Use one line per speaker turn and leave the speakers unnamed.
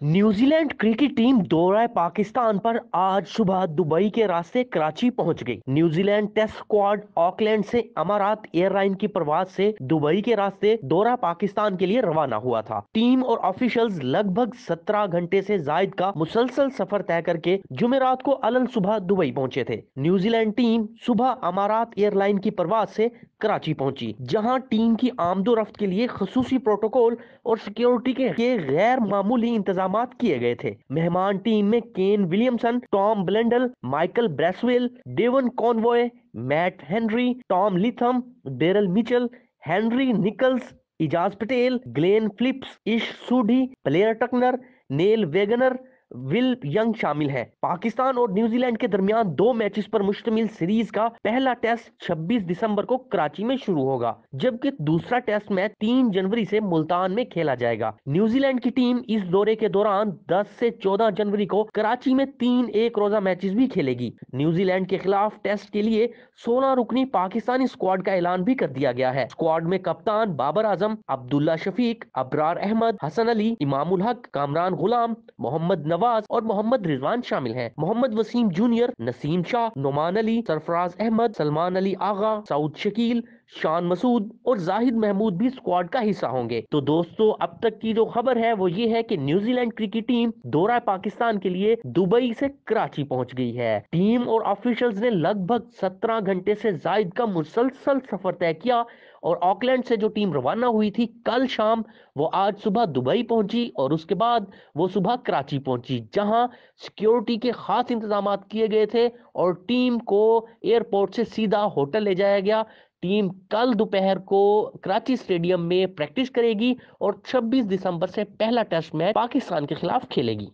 New Zealand cricket team दौरा पाकिस्तान पर आज सुबह दुबई के रास्ते कराची पहुँच गई। न्यूजीलैंड टेस्ट स्क्वाड ऑकलैंड से अमारात एयरलाइन की प्रवास से दुबई के रास्ते दौरा पाकिस्तान के लिए रवाना हुआ था। टीम और ऑफिशियल्स लगभग 17 घंटे से जायद का मुसलसल सफ़र तय करके जुमेरात को अलल सुबह दुबई पहुँचे थे। न्यूजीलैंड टीम सुबह अमारात एयरलाइन की प्रवास से कराची पहुँची, जहाँ टीम की आमदोरफ्त के लिए खसूसी प्रोटोकॉल और सिक्योरिटी के गैर मामूली इंतज़ाम किए गए थे। मेहमान टीम में Kane Williamson, Tom Blundell, Michael Bracewell, Devon Conway, Matt Henry, Tom Latham, Daryl Mitchell, Henry Nicholls, Ajaz Patel, Glenn Phillips, Ish Sodhi Blair Tickner, Neil Wagner Will Young शामिल है। पाकिस्तान और न्यूजीलैंड के दरमियान दो मैचेस पर मुश्तमिल series का पहला टेस्ट 26 दिसंबर को कराची में शुरू होगा, जबकि दूसरा टेस्ट मैच 3 जनवरी से मुल्तान में खेला जाएगा। न्यूजीलैंड की टीम इस दौरे के दौरान 10 से 14 जनवरी को कराची में तीन एक रोजा मैचेस भी खेलेगी। न्यूजीलैंड के खिलाफ टेस्ट के लिए 16 रुकनी पाकिस्तानी स्क्वाड का ऐलान भी कर दिया गया है। स्क्वाड में कप्तान बाबर आज़म, अब्दुल्ला शफीक, अबरार अहमद, हसन अली, इमामुल हक, कामरान गुलाम, मोहम्मद नवाज़ और मोहम्मद रिजवान शामिल हैं। मोहम्मद वसीम जूनियर, नसीम शाह, नुमान अली, सरफराज अहमद, सलमान अली आगा सऊद शकील, शान मसूद और जाहिद महमूद भी स्क्वाड का हिस्सा होंगे। तो दोस्तों, अब तक की जो खबर है, वो ये है कि न्यूजीलैंड क्रिकेट टीम दौरा पाकिस्तान के लिए दुबई से कराची पहुँच गई है। टीम और ऑफिशियल्स ने लगभग 17 घंटे से जायद का मुसलसल सफ़र तय किया और ऑकलैंड से जो टीम रवाना हुई थी कल शाम, वो आज सुबह दुबई पहुँची और उसके बाद वो सुबह कराची पहुँची, जहाँ सिक्योरिटी के खास इंतज़ाम किए गए थे और टीम को एयरपोर्ट से सीधा होटल ले जाया गया। टीम कल दोपहर को कराची स्टेडियम में प्रैक्टिस करेगी और 26 दिसंबर से पहला टेस्ट मैच पाकिस्तान के खिलाफ खेलेगी।